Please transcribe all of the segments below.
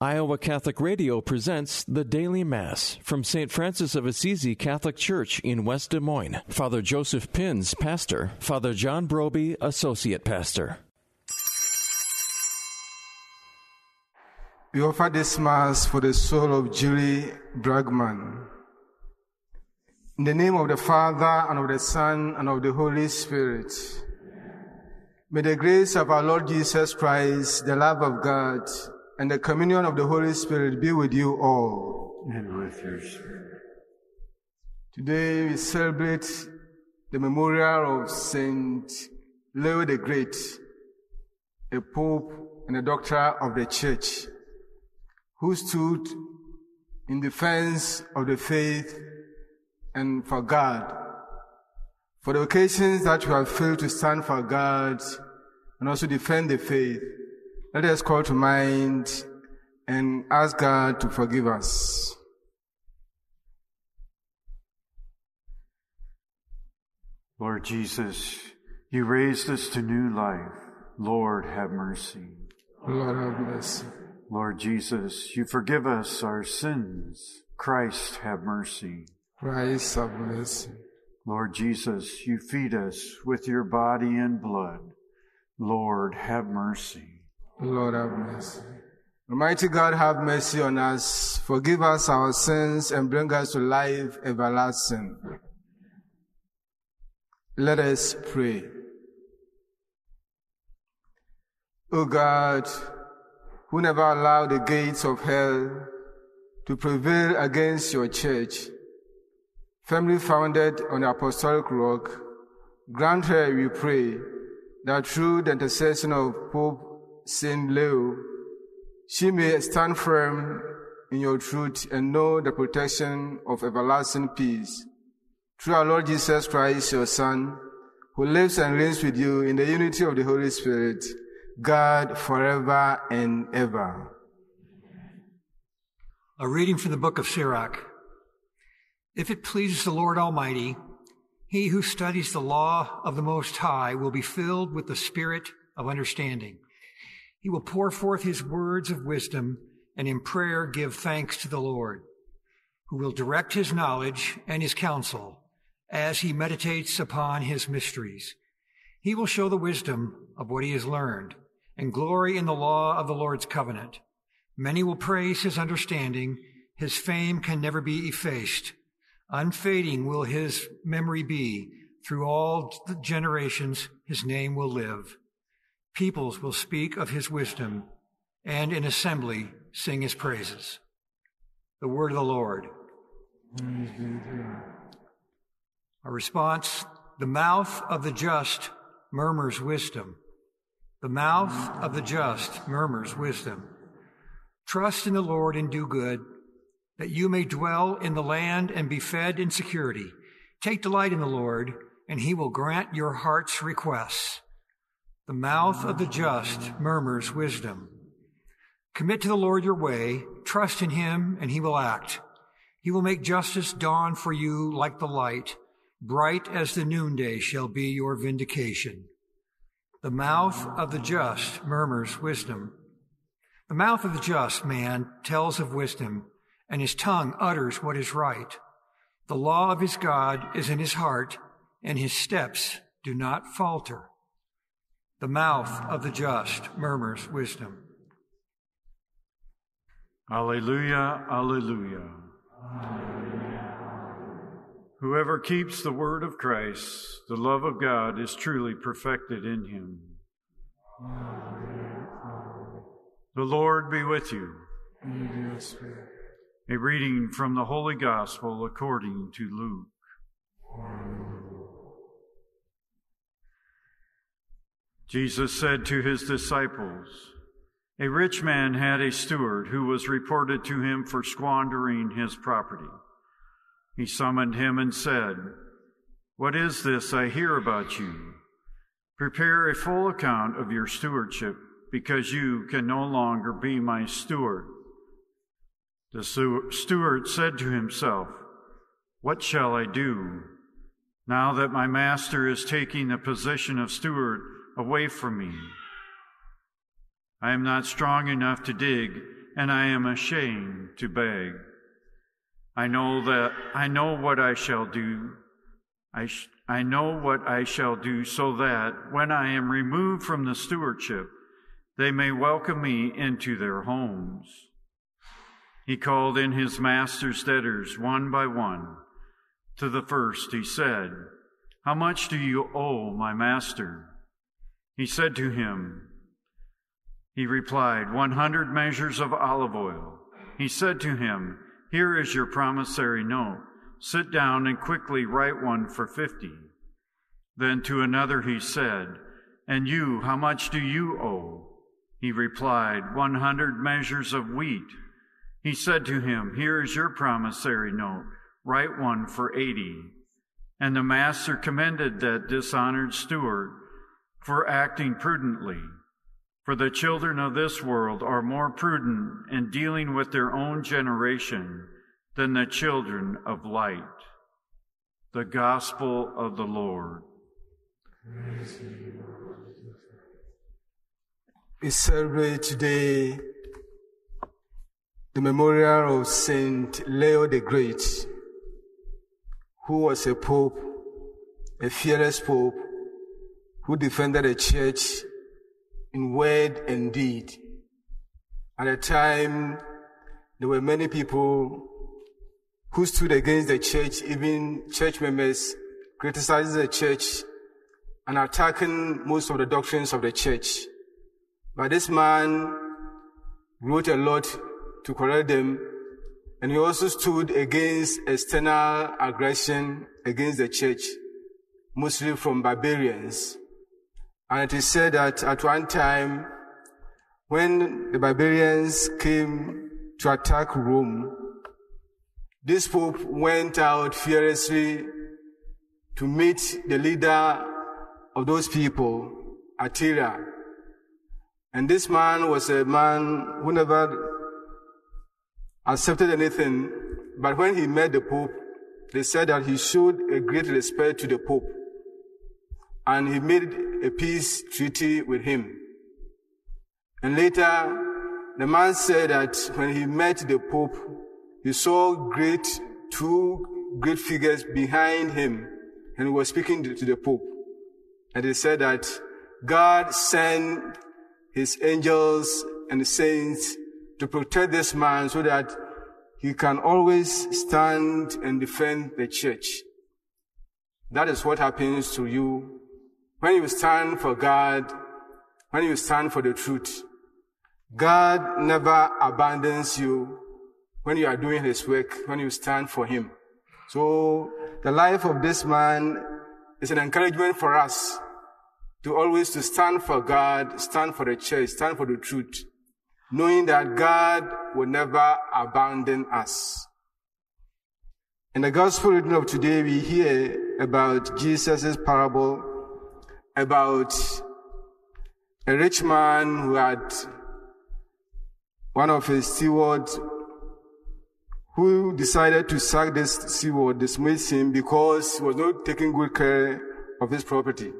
Iowa Catholic Radio presents the Daily Mass from St. Francis of Assisi Catholic Church in West Des Moines. Father Joseph Pins, pastor. Father John Broby, associate pastor. We offer this Mass for the soul of Julie Bragman. In the name of the Father, and of the Son, and of the Holy Spirit. May the grace of our Lord Jesus Christ, the love of God, and the communion of the Holy Spirit be with you all. And with your spirit. Today we celebrate the memorial of Saint Leo the Great, a pope and a doctor of the church, who stood in defense of the faith and for God. For the occasions that we have failed to stand for God and also defend the faith, let us call to mind and ask God to forgive us. Lord Jesus, you raised us to new life. Lord, have mercy. Lord have mercy. Lord Jesus, you forgive us our sins. Christ, have mercy. Christ have mercy. Lord Jesus, you feed us with your body and blood. Lord, have mercy. Lord have mercy. Almighty God, have mercy on us, forgive us our sins, and bring us to life everlasting. Let us pray. O God, who never allowed the gates of hell to prevail against your church, firmly founded on the apostolic rock, grant her, we pray, that through the intercession of Pope Saint Leo, she may stand firm in your truth and know the protection of everlasting peace. Through our Lord Jesus Christ, your Son, who lives and reigns with you in the unity of the Holy Spirit, God forever and ever. A reading from the book of Sirach. If it pleases the Lord Almighty, he who studies the law of the Most High will be filled with the spirit of understanding. He will pour forth his words of wisdom and in prayer give thanks to the Lord, who will direct his knowledge and his counsel as he meditates upon his mysteries. He will show the wisdom of what he has learned and glory in the law of the Lord's covenant. Many will praise his understanding. His fame can never be effaced. Unfading will his memory be. Through all the generations, his name will live. Peoples will speak of his wisdom and in assembly sing his praises. The word of the Lord. Our response, the mouth of the just murmurs wisdom. The mouth of the just murmurs wisdom. Trust in the Lord and do good, that you may dwell in the land and be fed in security. Take delight in the Lord, and he will grant your heart's requests. The mouth of the just murmurs wisdom. Commit to the Lord your way, trust in him, and he will act. He will make justice dawn for you like the light. Bright as the noonday shall be your vindication. The mouth of the just murmurs wisdom. The mouth of the just man tells of wisdom, and his tongue utters what is right. The law of his God is in his heart, and his steps do not falter. The mouth of the just murmurs wisdom. Alleluia, alleluia. Whoever keeps the word of Christ, the love of God is truly perfected in him. The Lord be with you. A reading from the Holy Gospel according to Luke. Jesus said to his disciples, A rich man had a steward who was reported to him for squandering his property. He summoned him and said, What is this I hear about you? Prepare a full account of your stewardship, because you can no longer be my steward. The steward said to himself, What shall I do now that my master is taking the position of steward away from me? I am not strong enough to dig and I am ashamed to beg. I know that I know what I shall do. I, sh- I know what I shall do so that when I am removed from the stewardship, they may welcome me into their homes. He called in his master's debtors one by one. To the first he said, How much do you owe my master? He said to him, He replied, One hundred measures of olive oil. He said to him, Here is your promissory note. Sit down and quickly write one for fifty. Then to another he said, And you, how much do you owe? He replied, One hundred measures of wheat. He said to him, Here is your promissory note. Write one for eighty. And the master commended that dishonored steward for acting prudently. For the children of this world are more prudent in dealing with their own generation than the children of light. The Gospel of the Lord. We celebrate today the memorial of Saint Leo the Great, who was a pope, a fearless pope, who defended the church in word and deed. At the time, there were many people who stood against the church, even church members criticizing the church and attacking most of the doctrines of the church. But this man wrote a lot to correct them, and he also stood against external aggression against the church, mostly from barbarians. And it is said that at one time, when the barbarians came to attack Rome, this pope went out fearlessly to meet the leader of those people, Attila. And this man was a man who never accepted anything, but when he met the Pope, they said that he showed a great respect to the Pope. And he made a peace treaty with him. And later, the man said that when he met the Pope, he saw great, two great figures behind him, and he was speaking to the Pope. And he said that God sent his angels and saints to protect this man so that he can always stand and defend the church. That is what happens to you when you stand for God, when you stand for the truth. God never abandons you when you are doing his work, when you stand for him. So the life of this man is an encouragement for us to always to stand for God, stand for the church, stand for the truth, knowing that God will never abandon us. In the gospel reading of today, we hear about Jesus' parable about a rich man who had one of his stewards who decided to sack this steward, dismiss him because he was not taking good care of his property.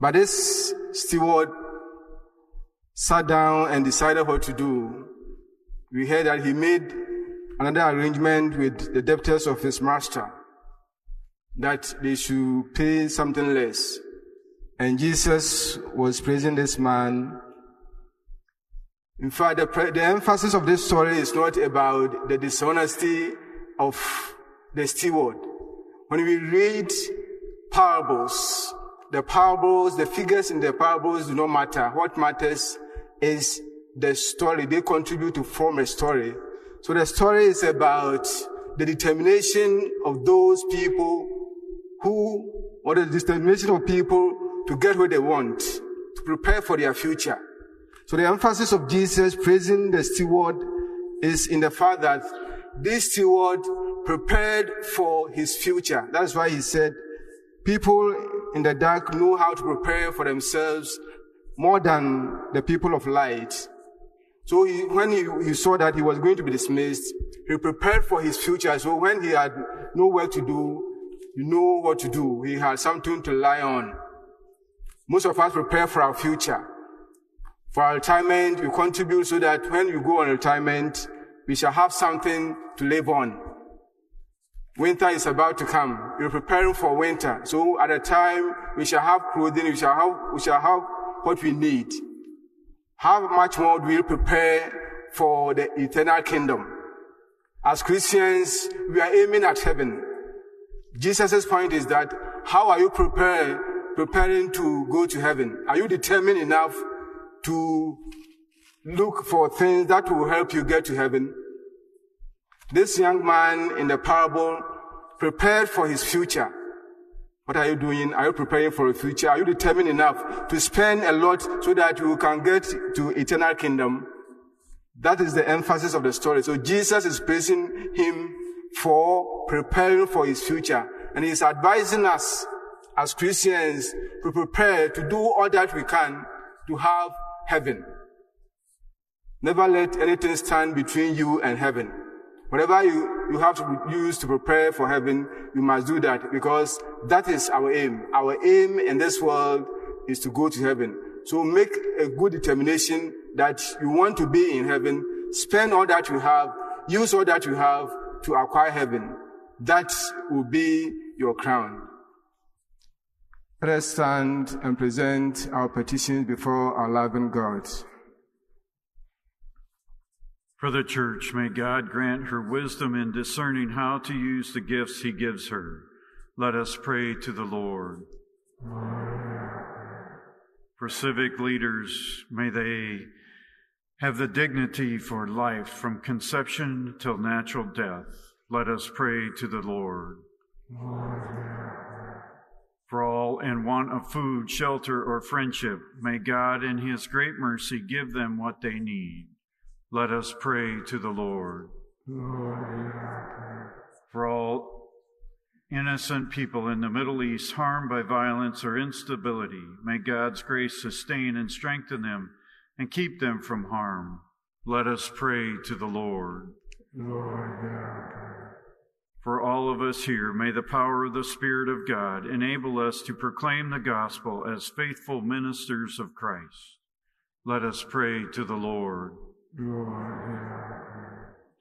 But this steward sat down and decided what to do. We heard that he made another arrangement with the debtors of his master that they should pay something less. And Jesus was praising this man. In fact, the, the emphasis of this story is not about the dishonesty of the steward. When we read parables, the parables, the figures in the parables do not matter. What matters is the story. They contribute to form a story. So the story is about the determination of those people who, or the determination of people to get what they want, to prepare for their future. So the emphasis of Jesus praising the steward is in the fact that this steward prepared for his future. That's why he said, people in the dark know how to prepare for themselves more than the people of light. So he, when he, he, saw that he was going to be dismissed, he prepared for his future. So when he had no work to do, you know what to do. He had something to lie on. Most of us prepare for our future. For our retirement, we contribute so that when we go on retirement, we shall have something to live on. Winter is about to come. We're preparing for winter. So at a time, we shall have clothing, we shall have, we shall have what we need. How much more do we prepare for the eternal kingdom? As Christians, we are aiming at heaven. Jesus' point is that how are you prepared, preparing to go to heaven? Are you determined enough to look for things that will help you get to heaven? This young man in the parable prepared for his future. What are you doing? Are you preparing for a future? Are you determined enough to spend a lot so that you can get to eternal kingdom? That is the emphasis of the story. So Jesus is praising him for preparing for his future. And he's advising us as Christians we prepare to do all that we can to have heaven. Never let anything stand between you and heaven. Whatever you, you have to use to prepare for heaven, you must do that because that is our aim. Our aim in this world is to go to heaven. So make a good determination that you want to be in heaven. Spend all that you have. Use all that you have to acquire heaven. That will be your crown. Let us stand and present our petitions before our loving God. For the church, may God grant her wisdom in discerning how to use the gifts he gives her. Let us pray to the Lord. For civic leaders, may they have the dignity for life from conception till natural death. Let us pray to the Lord. For all in want of food, shelter, or friendship, may God in his great mercy give them what they need. Let us pray to the Lord. For all innocent people in the Middle East harmed by violence or instability, may God's grace sustain and strengthen them and keep them from harm. Let us pray to the Lord. For all of us here, may the power of the Spirit of God enable us to proclaim the gospel as faithful ministers of Christ. Let us pray to the Lord.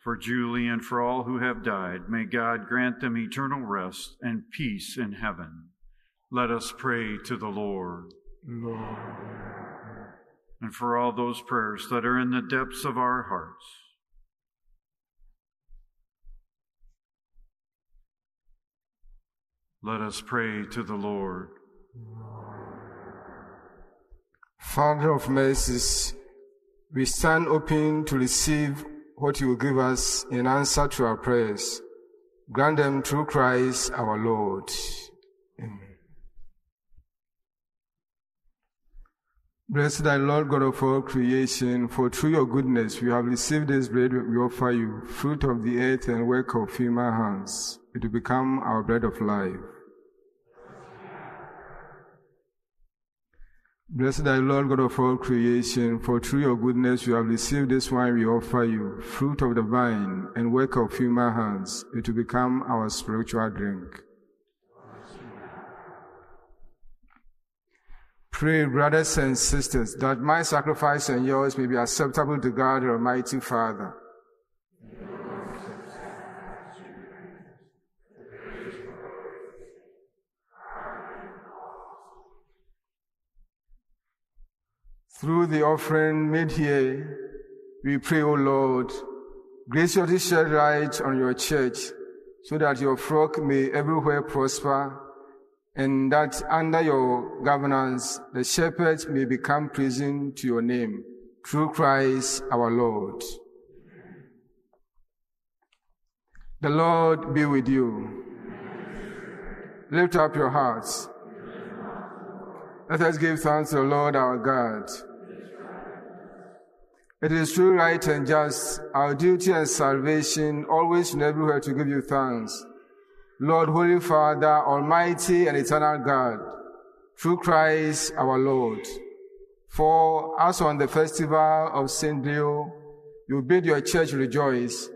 For Julie and for all who have died, may God grant them eternal rest and peace in heaven. Let us pray to the Lord. And for all those prayers that are in the depths of our hearts. Let us pray to the Lord. Father of mercies, we stand open to receive what you will give us in answer to our prayers. Grant them through Christ our Lord. Amen. Blessed thy Lord God of all creation, for through your goodness we have received this bread we offer you, fruit of the earth and work of human hands. It will become our bread of life. Blessed thy Lord God of all creation, for through your goodness you have received this wine we offer you, fruit of the vine and work of human hands. It will become our spiritual drink. Pray, brothers and sisters, that my sacrifice and yours may be acceptable to God, Almighty Father. Through the offering made here, we pray, O Lord, graciously shed light on your church, so that your flock may everywhere prosper, and that under your governance the shepherds may become pleasing to your name, through Christ our Lord. The Lord be with you. Lift up your hearts. Let us give thanks to the Lord our God. It is true, right, and just, our duty and salvation, always and everywhere to give you thanks. Lord, Holy Father, Almighty and Eternal God, through Christ our Lord. For as on the festival of St. Leo, you bid your church rejoice,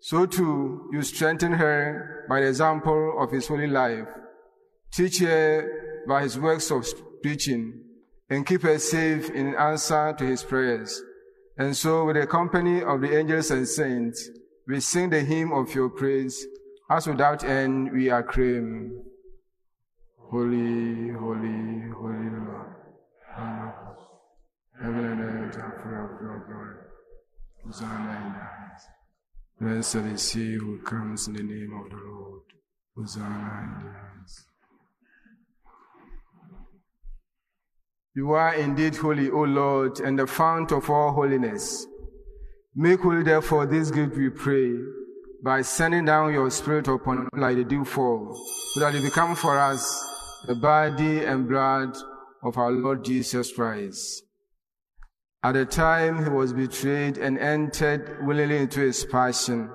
so too you strengthen her by the example of his holy life. Teach her by his works of preaching and keep her safe in answer to his prayers. And so, with the company of the angels and saints, we sing the hymn of your praise, as without end we acclaim. Holy, holy, holy Lord. Heaven and earth are full of your glory. Hosanna in the highest. Blessed is he who comes in the name of the Lord. Hosanna in the highest. You are indeed holy, O Lord, and the fount of all holiness. Make holy, therefore, this gift, we pray, by sending down your Spirit upon like the dewfall, so that it become for us the body and blood of our Lord Jesus Christ. At the time he was betrayed and entered willingly into his passion,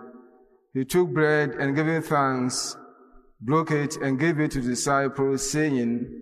he took bread and giving thanks, broke it and gave it to the disciples, saying,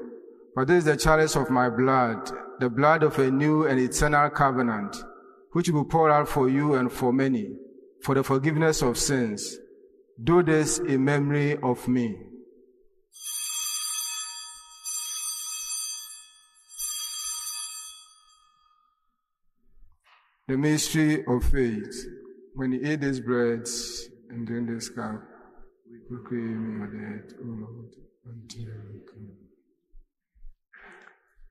For this is the chalice of my blood, the blood of a new and eternal covenant, which will pour out for you and for many, for the forgiveness of sins. Do this in memory of me. The mystery of faith. When he ate this bread and drank this cup, we proclaim your death, O Lord, until you come.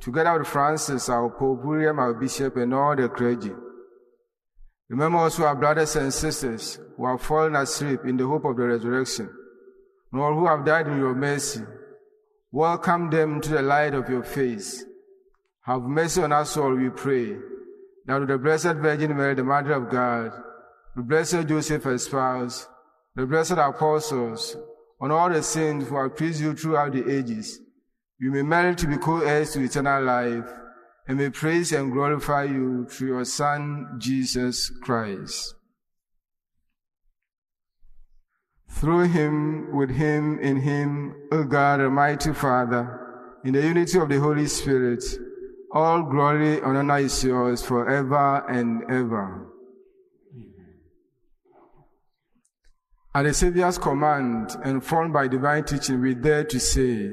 together with Francis, our Pope, William, our Bishop, and all the clergy. Remember also our brothers and sisters who have fallen asleep in the hope of the resurrection, and all who have died in your mercy. Welcome them to the light of your face. Have mercy on us all, we pray, that with the Blessed Virgin Mary, the Mother of God, the Blessed Joseph, her spouse, the blessed apostles, on all the saints who have pleased you throughout the ages, you may merit to be co-heirs to eternal life, and may praise and glorify you through your Son, Jesus Christ. Through him, with him, in him, O God, Almighty Father, in the unity of the Holy Spirit, all glory and honor is yours forever and ever. At the Savior's command, and formed by divine teaching, we dare to say,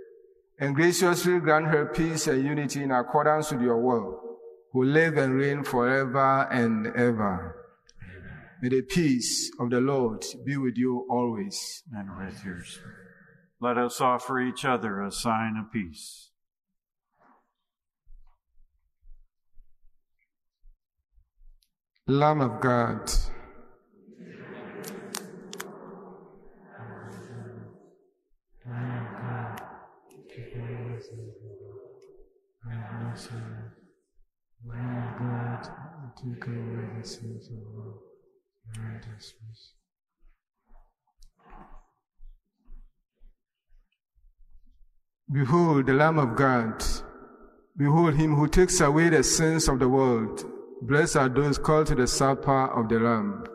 and graciously grant her peace and unity in accordance with your will, who live and reign forever and ever. May the peace of the Lord be with you always. And with yours. Let us offer each other a sign of peace. Lamb of God, Lamb of God, take away the sins of world. Behold the Lamb of God. Behold him who takes away the sins of the world. Blessed are those called to the supper of the Lamb.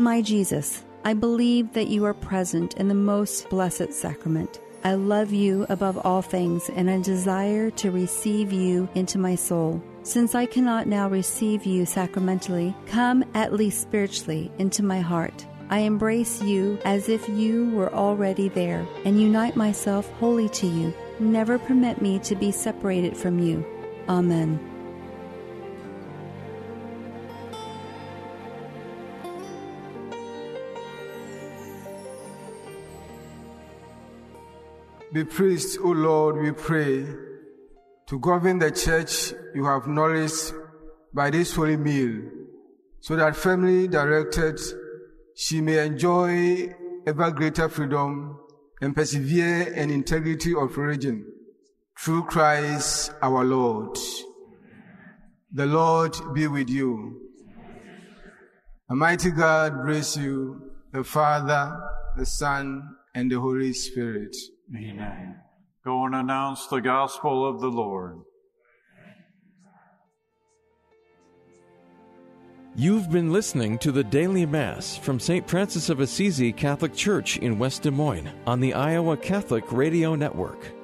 My Jesus, I believe that you are present in the most blessed sacrament. I love you above all things, and I desire to receive you into my soul. Since I cannot now receive you sacramentally, come at least spiritually into my heart. I embrace you as if you were already there, and unite myself wholly to you. Never permit me to be separated from you. Amen. Be pleased, O Lord, we pray, to govern the church you have nourished by this holy meal, so that family directed she may enjoy ever greater freedom and persevere in integrity of religion. Through Christ our Lord. The Lord be with you. Almighty God bless you, the Father, the Son, and the Holy Spirit. Amen. Go and announce the gospel of the Lord. You've been listening to the Daily Mass from St. Francis of Assisi Catholic Church in West Des Moines on the Iowa Catholic Radio Network.